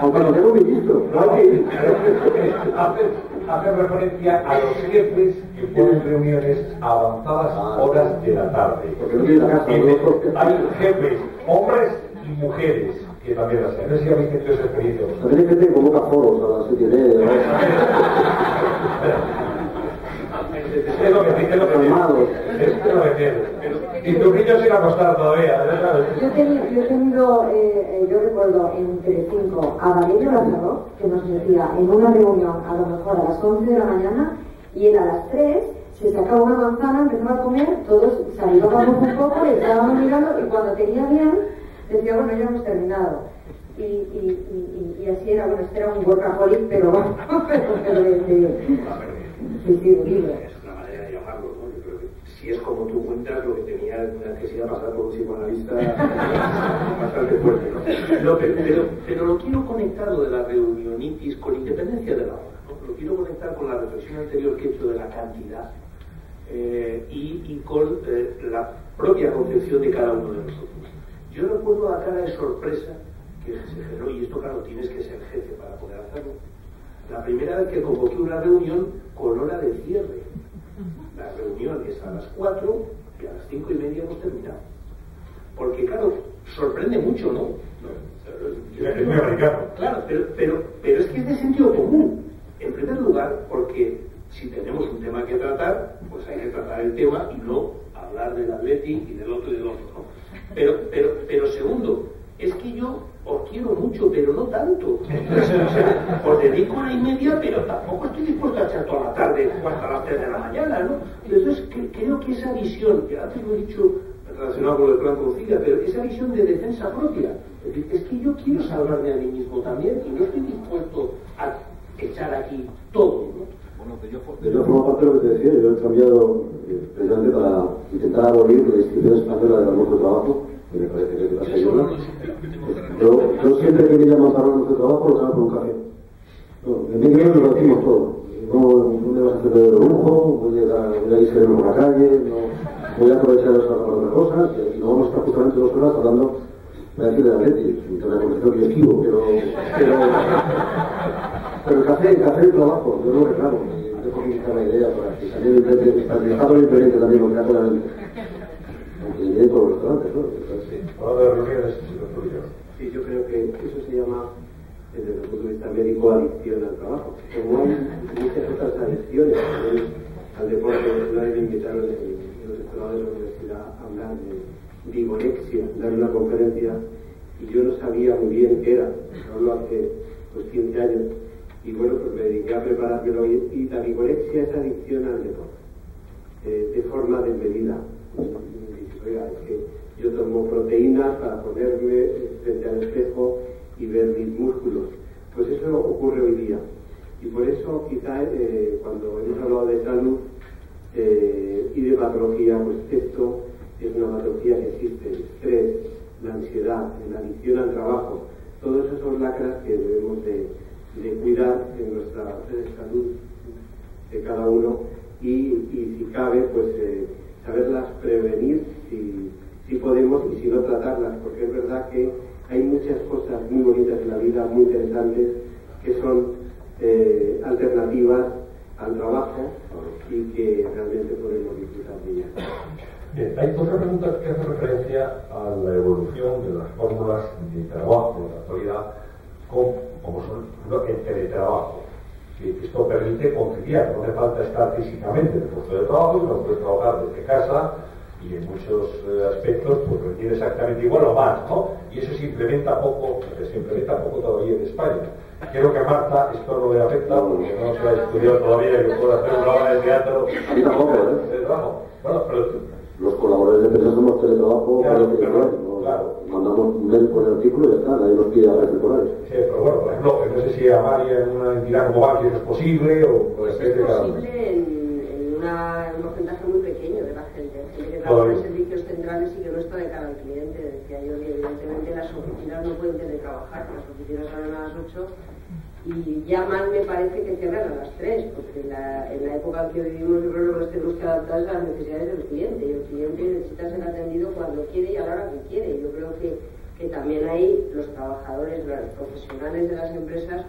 Aunque lo tengo ministro, no hay que ir. Hacer referencia a los jefes que ponen reuniones a avanzadas horas de la tarde. Porque no tiene la Hay jefes, hombres y mujeres, que también las hacen. No sé si habéis tenido esa experiencia. También hay gente que convoca foros a las 7 y media. Es lo que es lo que Calmados. Es lo que tiene. Y niños se van a acostar todavía, ¿no sabes? Yo yo he tenido, eh, eh, yo recuerdo en Telecinco a Valerio Lázaro, que nos decía en una reunión, a lo mejor a las 11 de la mañana, y él a las 3 se sacaba una manzana, empezaba a comer, todos salivábamos un poco, le estábamos mirando, y cuando tenía bien, decía, bueno, ya hemos terminado. Y, así era, bueno, este era un workaholic, pero pero, llamarlo, ¿no? Yo creo que si es como tú cuentas, lo que tenía una necesidad de pasar por un psicoanalista bastante fuerte, pero, lo quiero conectar lo de la reunionitis con independencia de la hora, ¿no? Lo quiero conectar con la reflexión anterior que he hecho de la cantidad eh, y, y con eh, la propia concepción de cada uno de nosotros. Yo recuerdo la cara de sorpresa que se generó, y esto claro, tienes que ser jefe para poder hacerlo. La primera vez que convoqué una reunión con hora de cierre. La reunión es a las 4 y a las 5 y media hemos terminado. Porque claro, sorprende mucho, ¿no? Claro, pero, pero, pero es que es de sentido común. En primer lugar, porque si tenemos un tema que tratar, pues hay que tratar el tema y no hablar del Atleti y del otro y del otro, ¿no? Pero, pero, pero segundo, es que yo os quiero mucho, pero no tanto. Os dedico una y media, pero toda la tarde hasta las 3 de la mañana, ¿no? Entonces, cre- creo que esa visión, que antes lo he dicho relacionado con el plan Concilla, pero esa visión de defensa propia, es decir, es que yo quiero salvarme a mí mismo también y no estoy dispuesto a echar aquí todo, ¿no? Yo formo parte de lo que te decía, yo he cambiado eh, precisamente para intentar abolir la institución española del almuerzo de trabajo, que me parece que es la segunda. Yo, yo siempre que me llaman para almuerzo de trabajo lo hago por un café. No, en medio año lo decimos todo. No, no me vas a hacer de lujo, voy a, voy a ir por la calle, no, voy a aprovechar eso para otras cosas, y no vamos a estar justamente dos horas hablando, voy a decir de la leche, de la conversación que esquivo, pero, pero, pero el trabajo, yo no reclamo, yo que es la idea para que también el para que el también que hace la. Aunque todos los restaurantes, ¿no? De reuniones, lo tuyo. Sí, yo creo que eso se llama, desde el punto de vista médico, adicción al trabajo. Como hay muchas otras adicciones también al deporte, una vez me invitaron en los estados de la universidad a hablar de vigorexia, dar una conferencia, y yo no sabía muy bien qué era, hablo hace pues 15 años, y bueno, pues me dediqué a preparármelo, y, la vigorexia es adicción al deporte, eh, de forma desmedida. Oiga, yo tomo proteínas para ponerme frente al espejo y ver mis músculos. Pues eso ocurre hoy día. Y por eso quizá eh, cuando hemos hablado de salud eh, y de patología, pues esto es una patología que existe, el estrés, la ansiedad, la adicción al trabajo. Todas esas son lacras que debemos de, cuidar en nuestra salud de cada uno y, si cabe, pues eh, saberlas prevenir si podemos y si no tratarlas, porque es verdad que hay muchas cosas muy bonitas en la vida, muy interesantes, que son eh, alternativas al trabajo y que realmente podemos disfrutar de ellas. Bien, hay otra pregunta que hace referencia a la evolución de las fórmulas de trabajo en la actualidad, como, son lo- el teletrabajo. Que esto permite conciliar, no hace falta estar físicamente en el puesto de trabajo, sino puedes trabajar desde casa y en muchos eh, aspectos pues requiere exactamente igual o más, ¿no? Y eso se implementa poco, se implementa poco todavía en España. Creo que a Marta esto no le afecta porque no se ha estudiado todavía que pueda hacer una obra de teatro. A mí tampoco, ¿eh? de trabajo. Bueno, pero Los colaboradores de empresa somos teletrabajo, Claro, pero que ¿no? claro. mandamos un mail con el artículo y ya está, nadie nos pide por ahí. Sí, pero bueno, por ejemplo, no sé si a María en una entidad como Bankia es posible o Pues es posible en, en una- un porcentaje muy pequeño de la gente. Gente que trabaja en servicios centrales y que no está de cara al cliente. Decía yo que evidentemente las oficinas no pueden teletrabajar, las oficinas abren a las 8 y ya mal me parece que cierran a las 3, porque en la, en la época en que vivimos yo creo que nos tenemos que adaptar a las necesidades del cliente y el cliente necesita ser atendido cuando quiere y a la hora que quiere. Yo creo que, que que también ahí los trabajadores, los profesionales de las empresas,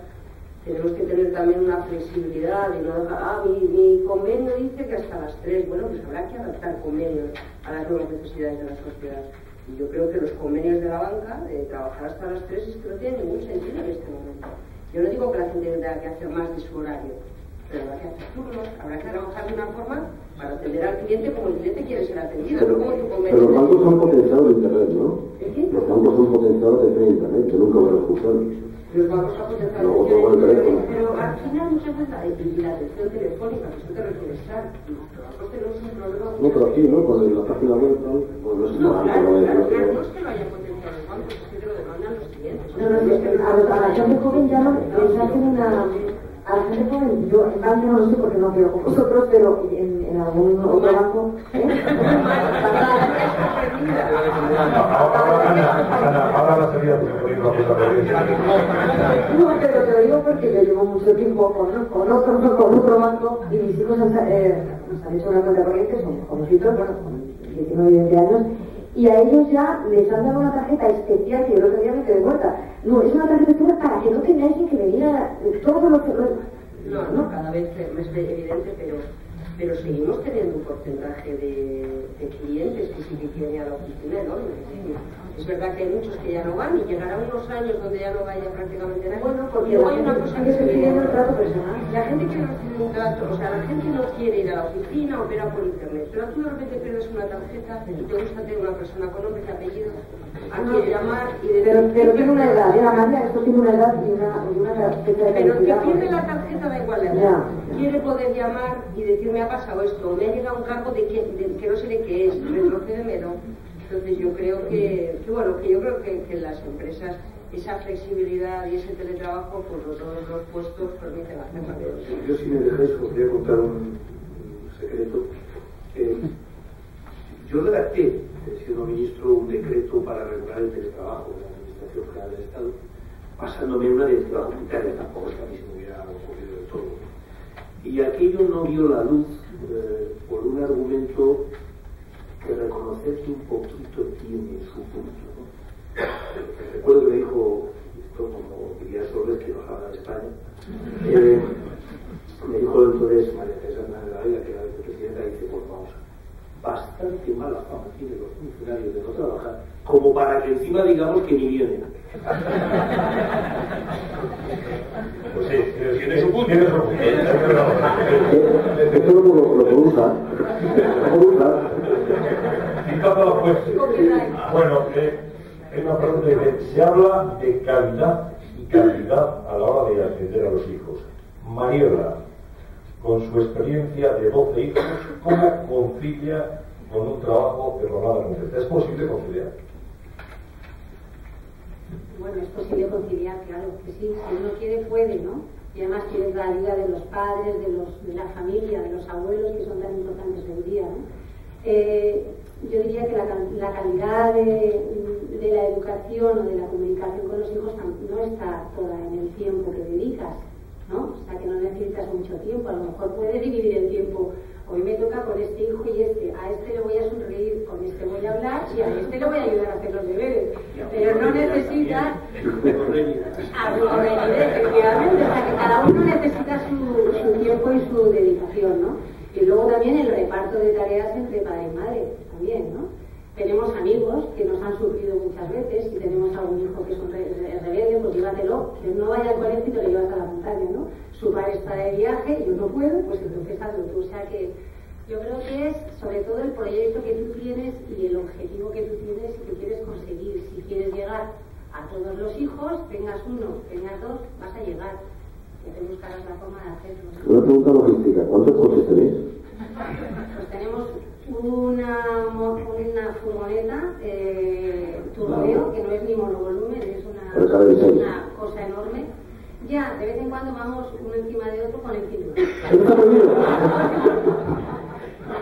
tenemos que tener también una flexibilidad y no ah, mi, mi, convenio dice que hasta las 3, bueno, pues habrá que adaptar convenios a las nuevas necesidades de la sociedad. Y yo creo que los convenios de la banca, de trabajar hasta las 3, es que no tiene ningún sentido en este momento. Yo no digo que la gente tenga que hacer más de su horario, pero habrá que hacer turnos, habrá que trabajar de una forma para atender al cliente como el cliente quiere ser atendido, pero, no como tu convenio. Pero los bancos han potenciado el Internet, ¿no? Los bancos han potenciado el Internet, que nunca voy a escuchar. Los No, Internet, teléfono. pero al final muchas veces la, la atención telefónica, que eso te tenemos un problema. No, pero aquí, ¿no? Con la página web, ¿no? Bueno, no No, claro, no es- claro, claro, no no es- es que lo haya potenciado los bancos, es que te lo demandan los clientes. No, no, es que a, la gente joven ya no una... A la gente joven, yo en banco no lo sé porque no con vosotros, pero en, en algún otro banco... ¿eh? Ahora, Ana, Ana, ahora la salida se puede ir a la cosa No, pero te lo digo porque yo llevo mucho tiempo con, con, otro, con otro banco y mis hijos han, eh, hecho una cuenta corriente, son jovencitos, bueno, con 19 y 20 años, y a ellos ya les han dado una tarjeta especial que el otro día me quedé muerta. No, es una tarjeta para que no tengáis que venir a todos los... No, no, cada vez es evidente, pero, pero seguimos teniendo un porcentaje de, de clientes que sí que quieren ir a la oficina enorme. Es verdad que hay muchos que ya no van y llegarán unos años donde ya no vaya prácticamente nadie. Bueno, porque la hay una cosa que se. Trato personal. La gente quiere recibir un trato, o sea, la gente no quiere ir a la oficina, opera por internet, pero tú de repente pierdes una tarjeta y te gusta tener una persona con nombre y apellido a quien llamar y decir... Pero, pero tiene una edad, ya María, esto tiene una edad y una, y una fecha de Pero que pierde la tarjeta da igual la edad. Ya. Quiere poder llamar y decir me ha pasado esto, o me ha llegado un cargo de que, de que no sé de qué es, retrocédemelo. Entonces yo creo que, que bueno, que yo creo que, que las empresas esa flexibilidad y ese teletrabajo, pues los- todos los puestos permiten hacerlo. Yo si me dejáis os voy a contar un, secreto. Eh, yo redacté, siendo ministro, un decreto para regular el teletrabajo de la Administración General del Estado, basándome en una directiva comunitaria, tampoco es que a mí se me hubiera ocurrido de todo. Y aquello no vio la luz eh, por un argumento que reconocer que un poquito tiene su punto. Recuerdo que me dijo, esto como diría Soles, que habla de España, eh, me dijo entonces María Teresa Hernández de la Vega, que era vicepresidenta, y dice, pues vamos, bastante mala fama tienen los funcionarios de no trabajar, como para que encima digamos que ni vienen. Pues sí, tiene su punto. Tiene su punto. Esto lo, lo, lo la fuente. Bueno, eh, se habla de calidad y cantidad a la hora de atender a los hijos. Mariola, con su experiencia de 12 hijos, ¿cómo concilia con un trabajo de jornada completa? ¿Es posible conciliar? Bueno, es posible conciliar, claro que sí. Si uno quiere, puede, ¿no? Y además tienes la ayuda de los padres, de, la familia, de los abuelos, que son tan importantes hoy día, ¿no? Eh, yo diría que la, cal- la calidad de, educación o de la comunicación con los hijos no está toda en el tiempo que dedicas, ¿no? O sea, que no necesitas mucho tiempo. A lo mejor puedes dividir el tiempo. Hoy me toca con este hijo y este. A este le voy a sonreír, con este voy a hablar y a este le voy a ayudar a hacer los deberes. Pero no necesitas algo efectivamente, o sea que cada uno necesita su, su tiempo y su dedicación, ¿no? Y luego también el reparto de tareas entre padre y madre, también, ¿no? Tenemos amigos que nos han sufrido muchas veces, si tenemos algún hijo que es un re- re- rebelde, pues llévatelo, que no vaya al colegio y te lo llevas a la montaña, ¿no? Su padre está de viaje, yo no O sea que yo creo que es sobre todo el proyecto que tú tienes y el objetivo que tú tienes y que quieres conseguir. Si quieres llegar a todos los hijos, tengas uno, tengas dos, vas a llegar. Ya te buscarás la forma de hacerlo. ¿no? Una pregunta logística. ¿Cuántos coches tenéis? Pues tenemos una, una furgoneta eh, que no es ni monovolumen, es una, cabe en seis. una cosa enorme. Ya, de vez en cuando vamos uno encima de otro con el cinturón. Eso está prohibido.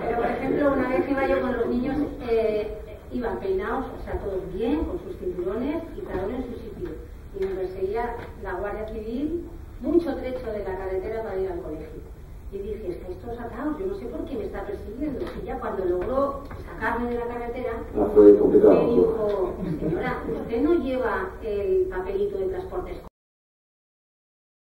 Pero, por ejemplo, una vez iba yo con los niños, eh, iban peinados, o sea, todos bien, con sus cinturones y cada uno en su sitio. Y me perseguía la Guardia Civil mucho trecho de la carretera para ir al colegio. Y dije, estáis todos atados, yo no sé por qué me está persiguiendo. Y ya cuando logró bajarme de la carretera, Ah, me dijo, señora, ¿usted no lleva el papelito de transporte escolar?